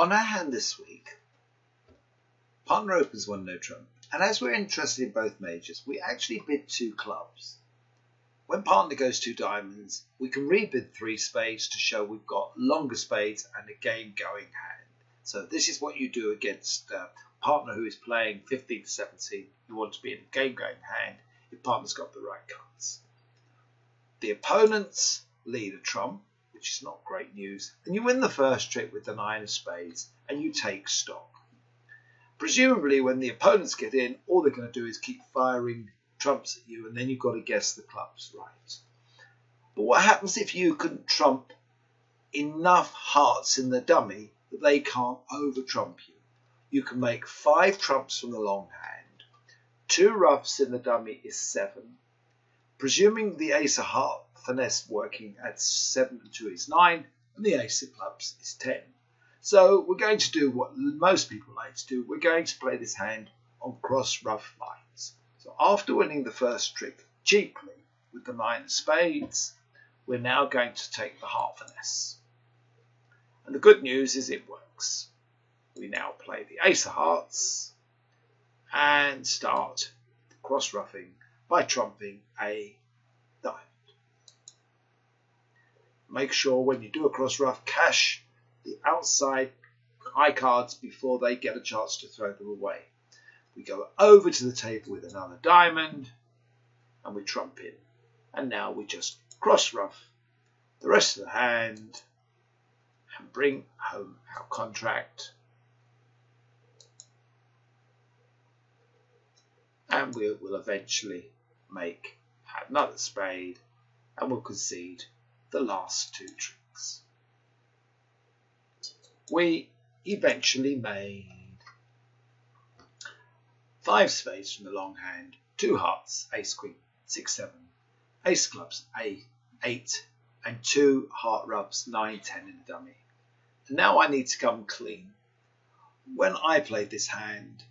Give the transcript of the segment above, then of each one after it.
On our hand this week, partner opens one no trump, and as we're interested in both majors, we actually bid two clubs. When partner goes two diamonds, we can rebid three spades to show we've got longer spades and a game going hand. So this is what you do against a partner who is playing 15 to 17. You want to be in a game going hand if partner's got the right cards. The opponents lead a trump, which is not great news, and you win the first trick with the nine of spades and you take stock. Presumably, when the opponents get in, all they're going to do is keep firing trumps at you, and then you've got to guess the clubs right. But what happens if you can trump enough hearts in the dummy that they can't over trump you? You can make five trumps from the long hand. Two ruffs in the dummy is seven. Presuming the ace of heart finesse working at seven and two is nine, and the ace of clubs is ten. So we're going to do what most people like to do. We're going to play this hand on cross ruff lines. So after winning the first trick cheaply with the nine of spades, we're now going to take the heart finesse. And the good news is it works. We now play the ace of hearts and start cross ruffing by trumping a diamond. Make sure when you do a cross ruff, cash the outside high cards before they get a chance to throw them away. We go over to the table with another diamond and we trump in. And now we just cross ruff the rest of the hand and bring home our contract. And we will eventually make another spade and we'll concede the last two tricks. We eventually made five spades from the long hand, two hearts, ace queen, six, seven, ace clubs, a eight, and two heart ruffs, nine, ten in the dummy. And now I need to come clean. When I played this hand,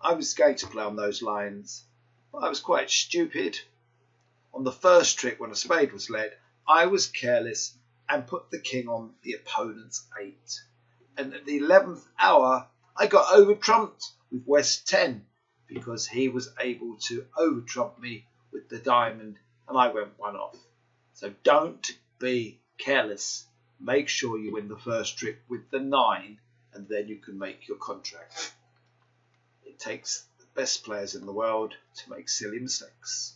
I was going to play on those lines. I was quite stupid. On the first trick, when a spade was led, I was careless and put the king on the opponent's eight. And at the 11th hour, I got over trumped with West 10 because he was able to over trump me with the diamond and I went one off. So don't be careless. Make sure you win the first trick with the nine and then you can make your contract. It takes best players in the world to make silly mistakes.